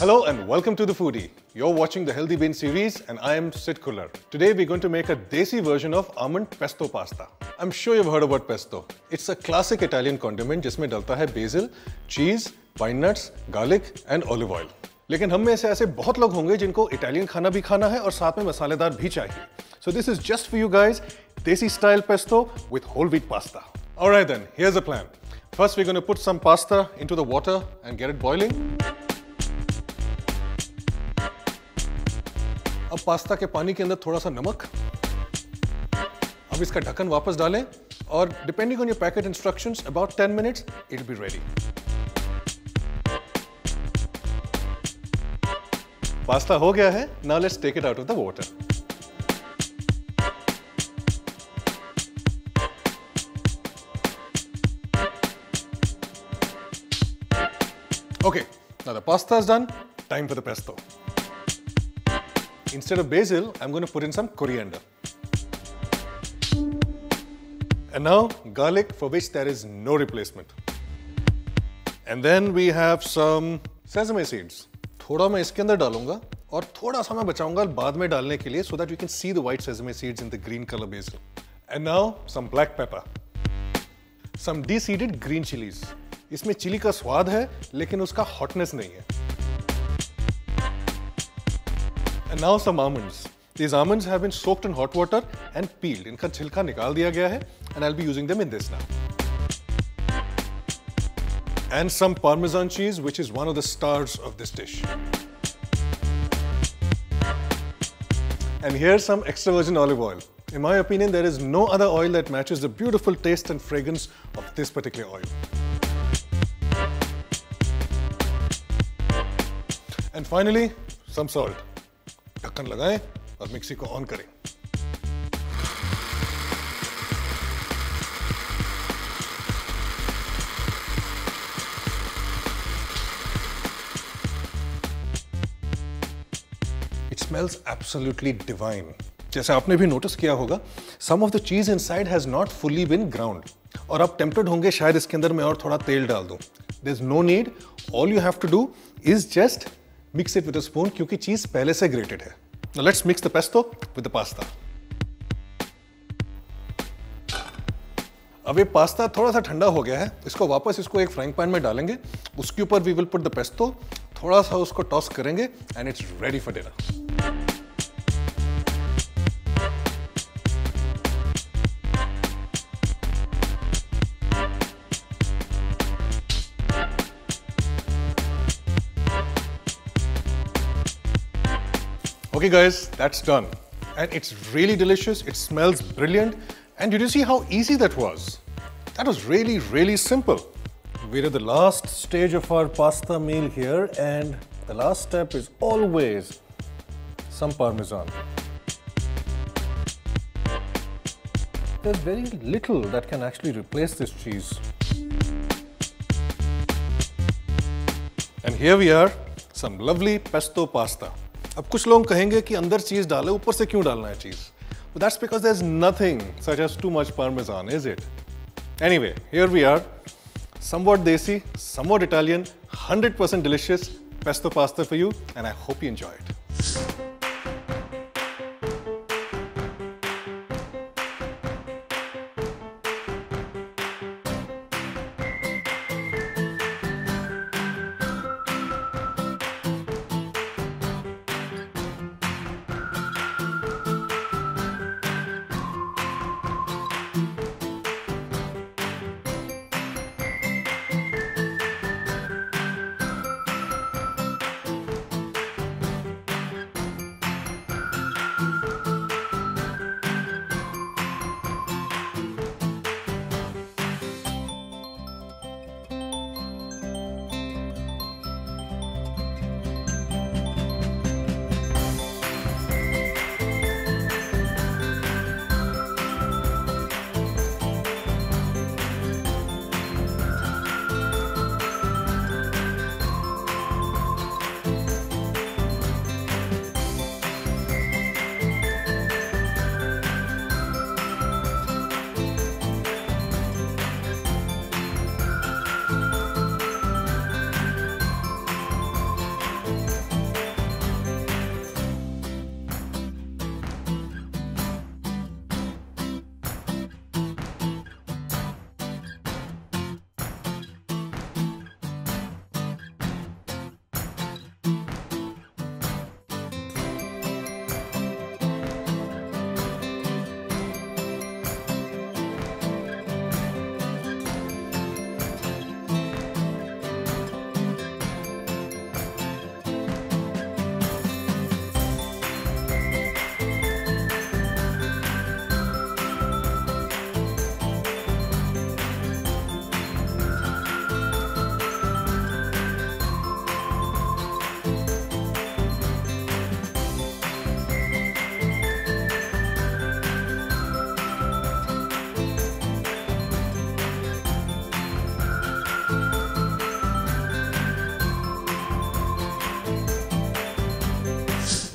Hello and welcome to The Foodie. You're watching the Healthy Bean series and I am Sid Khullar. Today we're going to make a desi version of almond pesto pasta. I'm sure you've heard about pesto. It's a classic Italian condiment which डलता है basil, cheese, pine nuts, garlic and olive oil. लेकिन हम में से ऐसे बहुत लोग होंगे जिनको इटालियन खाना भी खाना है और साथ में मसालेदार भी चाहिए So this is just for you guys, desi style pesto with whole wheat pasta. Alright then, here's the plan. First we're going to put some pasta into the water and get it boiling. अब pasta के पानी के अंदर थोड़ा सा नमक अब इसका ढक्कन वापस डालें और depending on your packet instructions about ten minutes it be ready pasta हो गया है now let's take it out of the water Okay, now the pasta is done. Time for the pesto. Instead of basil, I'm going to put in some coriander. And now garlic for which there is no replacement. And then we have some sesame seeds. थोड़ा मैं इसके अंदर डालूँगा और थोड़ा सा मैं बचाऊँगा बाद में डालने के लिए so that you can see the white sesame seeds in the green color basil. And now some black pepper. Some de-seeded green chilies. इसमें चिली का स्वाद है लेकिन उसका हॉटनेस नहीं है And now some almonds. These almonds have been soaked in hot water and peeled. इनका छिलका निकाल दिया गया है and I'll be using them in this now. And some parmesan cheese, which is one of the stars of this dish. And here's some extra virgin olive oil. In my opinion, there is no other oil that matches the beautiful taste and fragrance of this particular oil. And finally, some salt. ढक्कन लगाएँ और mixie को on करें। It smells absolutely divine जैसे आपने भी notice किया होगा some of the cheese inside has not fully been ground और आप टेम्पटेड होंगे, शायद इसके अंदर मैं और थोड़ा तेल डाल दूँ। There is no need all you have to do is just mix it with a spoon क्योंकि चीज़ पहले से ग्रेटेड है। Now, let's mix the pesto with the pasta. अब ये पास्ता थोड़ा सा ठंडा हो गया है, इसको वापस इसको एक फ्राइंग पैन में डालेंगे उसके ऊपर we will put the pesto थोड़ा सा उसको टॉस करेंगे and it's ready for dinner Okay guys, that's done. And it's really delicious, it smells brilliant. And did you see how easy that was? That was really, really simple. We're at the last stage of our pasta meal here and the last step is always some parmesan. There's very little that can actually replace this cheese. And here we are, some lovely pesto pasta. अब कुछ लोग कहेंगे कि अंदर चीज़ डाले, ऊपर से क्यों डालना है cheese? That's because there is nothing such as too much parmesan is it anyway here we are somewhat desi somewhat Italian hundred percent delicious pesto pasta for you and I hope you enjoy it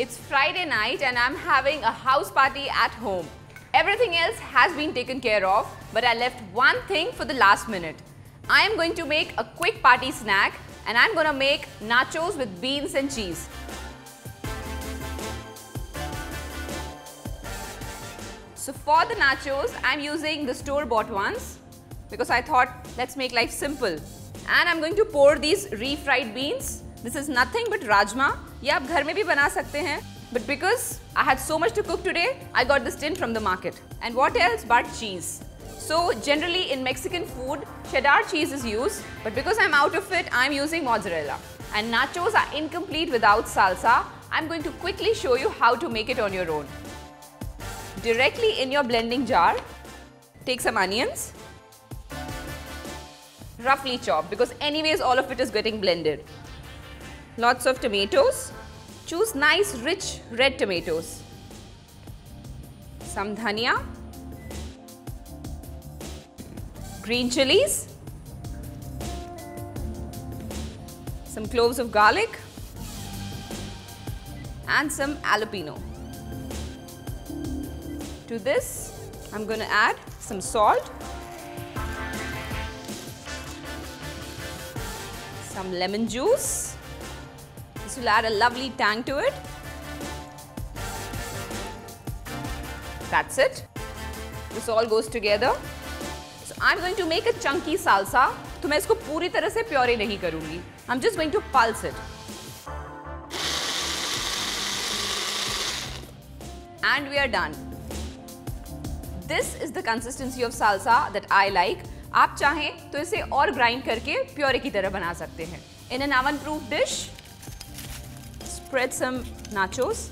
It's Friday night and I'm having a house party at home. Everything else has been taken care of, but I left one thing for the last minute. I am going to make a quick party snack and I'm going to make nachos with beans and cheese. So for the nachos, I'm using the store-bought ones because I thought let's make life simple. And I'm going to pour these refried beans. This is nothing but rajma. ये आप घर में भी बना सकते हैं. But because I had so much to cook today, I got this tin from the market. And what else but cheese? So generally in Mexican food, cheddar cheese is used, but because I'm out of it, I'm using mozzarella. And nachos are incomplete without salsa. I'm going to quickly show you how to make it on your own. Directly in your blending jar, take some onions, roughly chopped because anyways all of it is getting blended. Lots of tomatoes. Choose nice rich red tomatoes. Some dhania green chilies, some cloves of garlic and some jalapeno. To this, I'm going to add some salt, some lemon juice. This will add a lovely tang to it. That's it. This all goes together. So I'm going to make a chunky salsa. तो मैं इसको पूरी तरह से puree नहीं करूँगी I'm just going to pulse it. And we are done. This is the consistency of salsa that I like. आप चाहें तो इसे और ग्राइंड करके प्योरे की तरह बना सकते हैं In an oven proof dish, spread some nachos.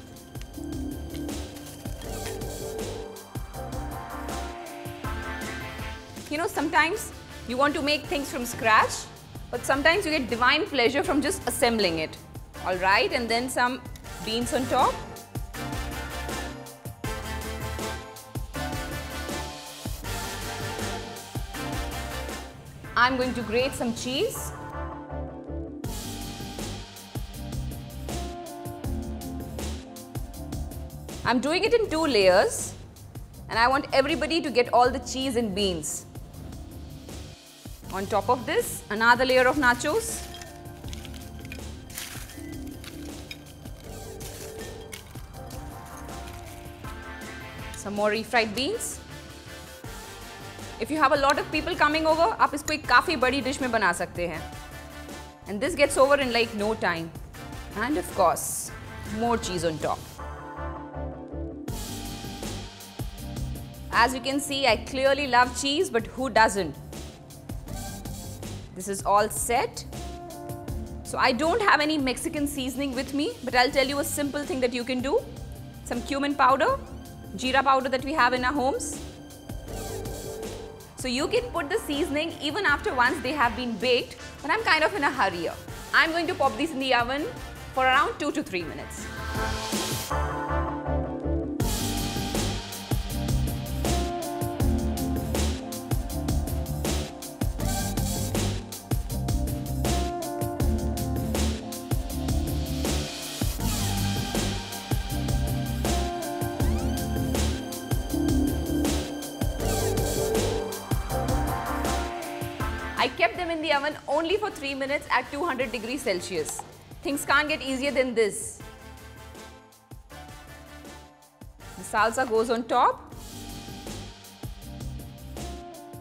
You know, sometimes you want to make things from scratch, but sometimes you get divine pleasure from just assembling it. All right, and then some beans on top. I'm going to grate some cheese. I'm doing it in two layers and I want everybody to get all the cheese and beans. On top of this, another layer of nachos. Some more refried beans. If you have a lot of people coming over, आप इसको एक काफ़ी बड़ी dish में बना सकते हैं. And this gets over in like no time. And of course, more cheese on top. As you can see, I clearly love cheese, but who doesn't? This is all set. So I don't have any Mexican seasoning with me, but I'll tell you a simple thing that you can do. Some cumin powder, jeera powder that we have in our homes. So you can put the seasoning even after once they have been baked, but I'm kind of in a hurry. I'm going to pop these in the oven for around 2 to 3 minutes. The oven only for 3 minutes at 200 degrees Celsius. Things can't get easier than this. The salsa goes on top.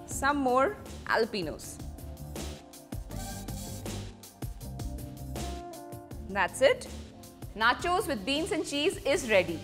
Some more jalapenos. That's it. Nachos with beans and cheese is ready.